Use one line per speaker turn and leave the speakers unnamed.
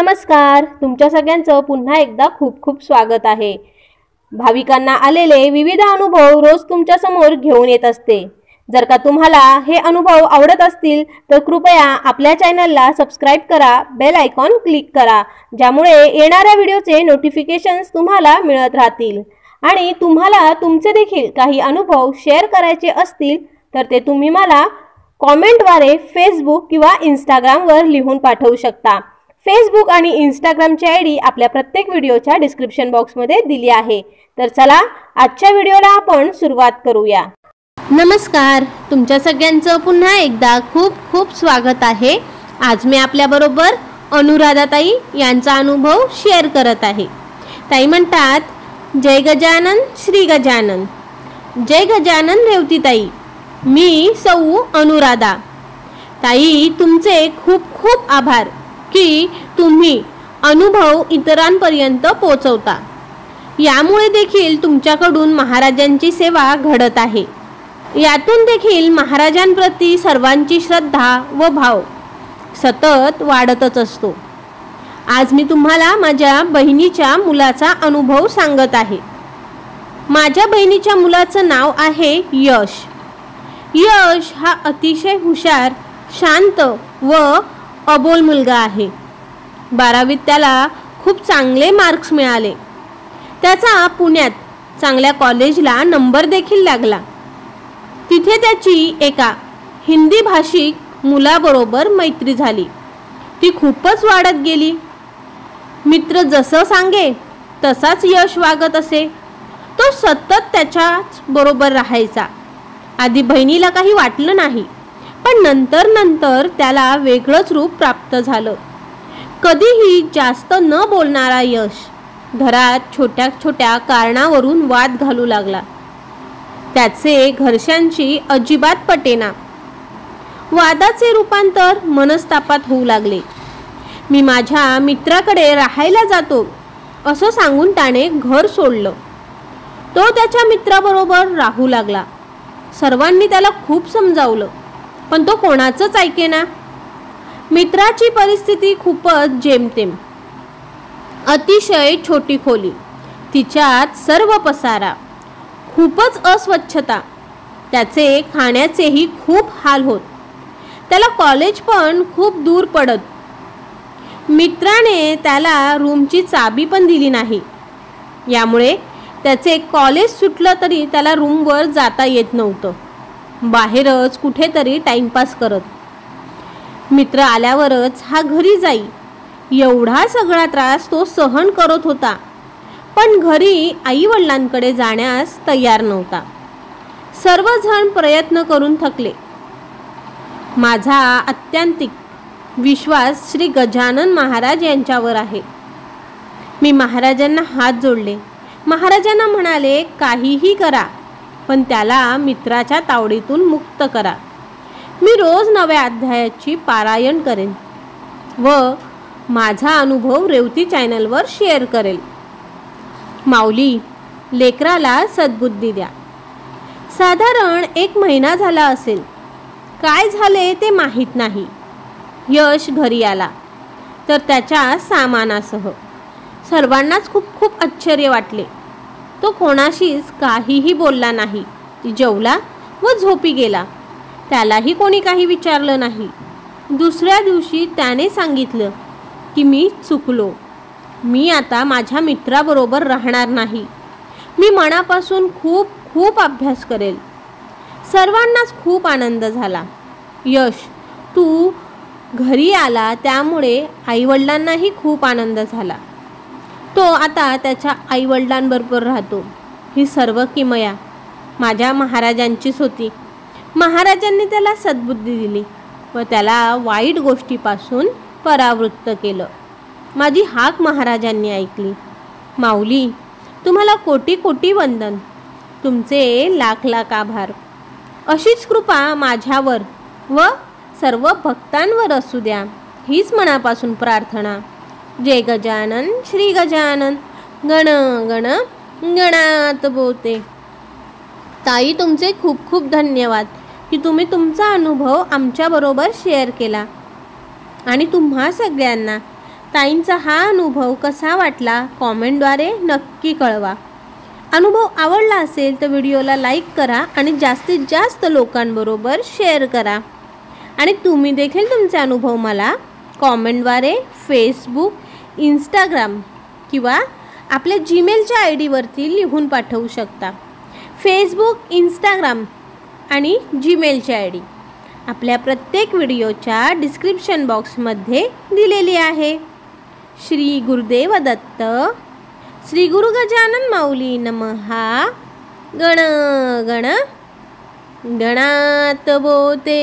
नमस्कार. तुमच्या सगळ्यांचं पुन्हा एकदा खूप खूप स्वागत आहे. भाविकांना आलेले विविध अनुभव रोज तुमच्यासमोर घेऊन येत असते. जर का तुम्हाला हे अनुभव आवडत असतील तर कृपया आपल्या चॅनलला सबस्क्राईब करा बेल आयकॉन क्लिक करा ज्यामुळे येणाऱ्या व्हिडिओचे नोटिफिकेशन्स तुम्हाला मिळत राहतील. आणि तुम्हाला तुमचे देखील काही अनुभव शेअर करायचे असतील तर ते तुम्ही मला कॉमेंटद्वारे फेसबुक किंवा इंस्टाग्रामवर लिहून पाठवू शकता. फेसबुक आणि इंस्टाग्रामची आय डी आपल्या प्रत्येक व्हिडिओच्या डिस्क्रिप्शन बॉक्समध्ये दिली आहे. तर चला आजच्या व्हिडिओला आपण सुरुवात करूया. नमस्कार तुमच्या सगळ्यांचं पुन्हा एकदा खूप खूप स्वागत आहे. आज मी आपल्याबरोबर अनुराधाताई यांचा अनुभव शेअर करत आहे. ताई म्हणतात जय गजानन श्री गजानन. जय गजानन रेवतीताई मी सौ अनुराधा. ताई तुमचे खूप खूप आभार. की तुम्ही अनुभव इतरांपर्यंत पोचवता. यामुळे देखील तुमच्याकडून महाराजांची सेवा घडत आहे. यातून देखील महाराजांप्रती सर्वांची श्रद्धा व भाव सतत वाढतच असतो. आज मी तुम्हाला माझ्या बहिणीच्या मुलाचा अनुभव सांगत आहे. माझ्या बहिणीच्या मुलाचं नाव आहे यश. यश हा अतिशय हुशार शांत व अबोल मुलगा आहे. बारावीत त्याला खूप चांगले मार्क्स मिळाले. त्याचा पुण्यात चांगल्या कॉलेजला नंबर देखील लागला. तिथे त्याची एका हिंदी भाषिक मुलाबरोबर मैत्री झाली. ती खूपच वाढत गेली. मित्र जसं सांगे तसाच यश वागत असे. तो सतत त्याच्याच बरोबर राहायचा. आधी बहिणीला काही वाटलं नाही. पण नंतर नंतर त्याला वेगळंच रूप प्राप्त झालं. कधीही जास्त न बोलणारा यश घरात छोट्या छोट्या कारणावरून वाद घालू लागला. त्याचे घरच्यांची अजिबात पटेना. वादाचे रूपांतर मनस्तापात होऊ लागले. मी माझ्या मित्राकडे राहायला जातो असं सांगून त्याने घर सोडलं. तो त्याच्या मित्राबरोबर राहू लागला. सर्वांनी त्याला खूप समजावलं. पण तो कोणाचंच ऐकेना मित्राची परिस्थिती खूपच जेमतेम. अतिशय छोटी खोली. तिच्यात सर्व पसारा. खूपच अस्वच्छता. त्याचे खाण्याचेही खूप हाल होत. त्याला कॉलेज पण खूप दूर पडत. मित्राने त्याला रूमची चाबी पण दिली नाही. यामुळे त्याचे कॉलेज सुटलं तरी त्याला रूमवर जाता येत नव्हतं. बाहेरच कुठेतरी टाईमपास करत. मित्र आल्यावरच हा घरी जाई. एवढा सगळा त्रास तो सहन करत होता. पण घरी आई वडिलांकडे जाण्यास तयार नव्हता. सर्वजण प्रयत्न करून थकले. माझा अत्यंतिक विश्वास श्री गजानन महाराज यांच्यावर आहे. मी महाराजांना हात जोडले. महाराजांना म्हणाले काहीही करा. पण त्याला मित्राच्या तावडीतून मुक्त करा. मी रोज नव्या अध्यायाची पारायण करेन व माझा अनुभव रेवती चॅनलवर शेअर करेल. माऊली लेकराला सद्बुद्धी द्या. साधारण एक महिना झाला असेल. काय झाले ते माहीत नाही. यश घरी आला. तर त्याच्या सामानासह. सर्वांनाच खूप खूप आश्चर्य वाटले. तो कोणाशीच काहीही बोलला नाही. जेवला व झोपी गेला. त्यालाही कोणी काही विचारलं नाही. दुसऱ्या दिवशी त्याने सांगितलं की मी चुकलो. मी आता माझ्या मित्राबरोबर राहणार नाही. मी मनापासून खूप खूप अभ्यास करेल. सर्वांनाच खूप आनंद झाला. यश तू घरी आला त्यामुळे आईवडिलांनाही खूप आनंद झाला. तो आता त्याच्या आईवडिलांबरोबर राहतो. ही सर्व किमया माझ्या महाराजांचीच होती. महाराजांनी त्याला सद्बुद्धी दिली व त्याला वाईट गोष्टीपासून परावृत्त केलं. माझी हाक महाराजांनी ऐकली. माऊली तुम्हाला कोटी कोटी वंदन. तुमचे लाख लाख आभार. अशीच कृपा माझ्यावर व सर्व भक्तांवर असू द्या हीच मनापासून प्रार्थना. जय गजानन श्री गजानन. गण गण गणात बोते. ताई तुमचे खूप खूप धन्यवाद की तुम्ही तुमचा अनुभव आमच्याबरोबर शेअर केला. आणि तुम्हा सगळ्यांना ताईंचा हा अनुभव कसा वाटला कॉमेंटद्वारे नक्की कळवा. अनुभव आवडला असेल तर व्हिडिओला लाईक करा आणि जास्तीत जास्त लोकांबरोबर शेअर करा. आणि तुम्ही देखील तुमचे अनुभव मला कॉमेंटद्वारे फेसबुक इंस्टाग्राम किंवा आपल्या जीमेलच्या आय डीवरती लिहून पाठवू शकता. फेसबुक इंस्टाग्राम आणि जीमेलची आय डी आपल्या प्रत्येक व्हिडिओच्या डिस्क्रिप्शन बॉक्समध्ये दिलेली आहे. श्री गुरुदेव दत्त श्री गुरु गजानन माऊली नमहा. गण गण गणात बोते.